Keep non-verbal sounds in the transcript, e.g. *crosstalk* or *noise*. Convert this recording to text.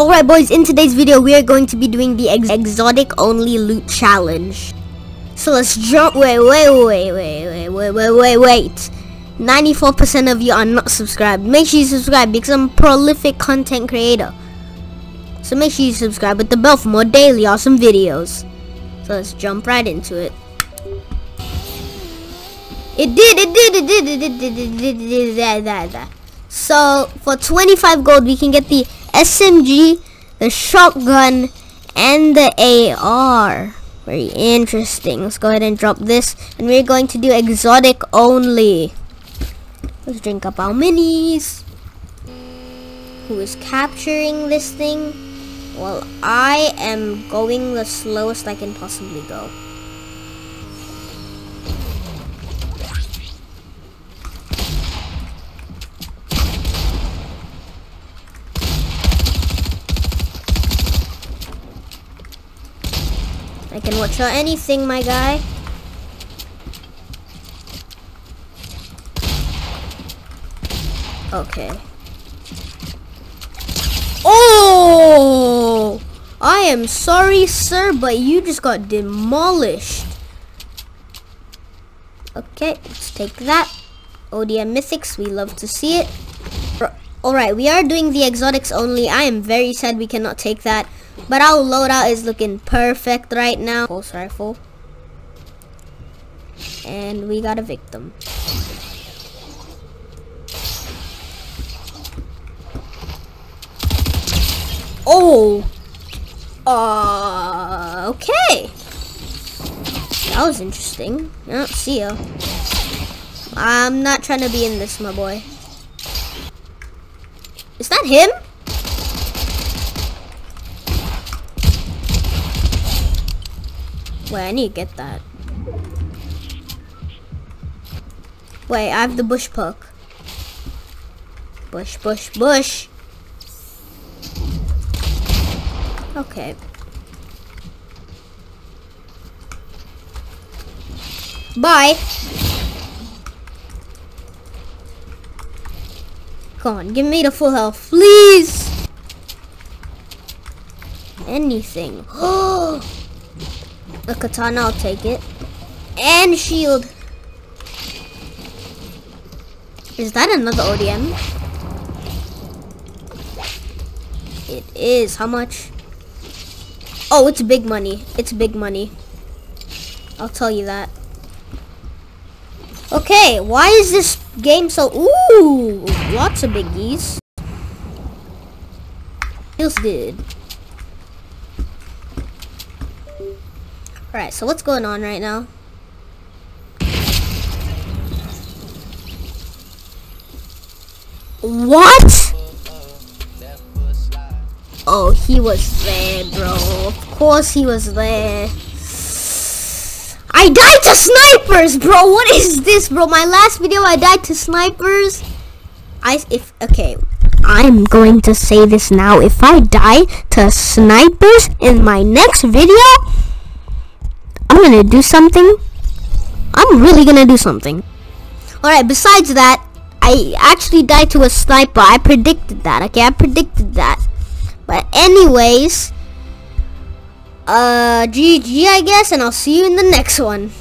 Alright boys, in today's video we are going to be doing the ex exotic only loot challenge. So let's jump, wait, wait, wait, wait, wait, wait, wait, wait, wait. 94% of you are not subscribed. Make sure you subscribe because I'm a prolific content creator. So make sure you subscribe with the bell for more daily awesome videos. So let's jump right into it. It did, it did, it did, it did, it did, it did, it did, that, that, that. So for 25 gold we can get the SMG, the shotgun, and the AR. Very interesting. Let's go ahead and drop this. And we're going to do exotic only. Let's drink up our minis. Who is capturing this thing? Well, I am going the slowest I can possibly go. I can watch out anything, my guy. Okay. Oh! I am sorry, sir, but you just got demolished. Okay, let's take that. ODM Mythics, we love to see it. Alright, we are doing the exotics only. I am very sad we cannot take that. But our loadout is looking perfect right now. Pulse rifle. And we got a victim. Oh! Uh, okay. That was interesting. Don't see you. I'm not trying to be in this, my boy. Is that him? Wait, I need to get that. Wait, I have the bush poke. Bush, bush, bush. Okay. Bye. Come on, give me the full health, please. Anything. *gasps* A katana, I'll take it. And shield. Is that another ODM? It is. How much? Oh, it's big money. It's big money. I'll tell you that. Okay, why is this game so... Ooh, lots of biggies. Feels good. Alright, so what's going on right now? What? Oh, he was there, bro. Of course he was there. I died to snipers, bro. *laughs* What is this, bro? My last video, I died to snipers. I, if, okay. I'm going to say this now. If I die to snipers in my next video, I'm gonna do something. I'm really gonna do something. Alright, besides that, I actually died to a sniper. I predicted that, okay? I predicted that. But anyways, uh, GG, I guess, and I'll see you in the next one.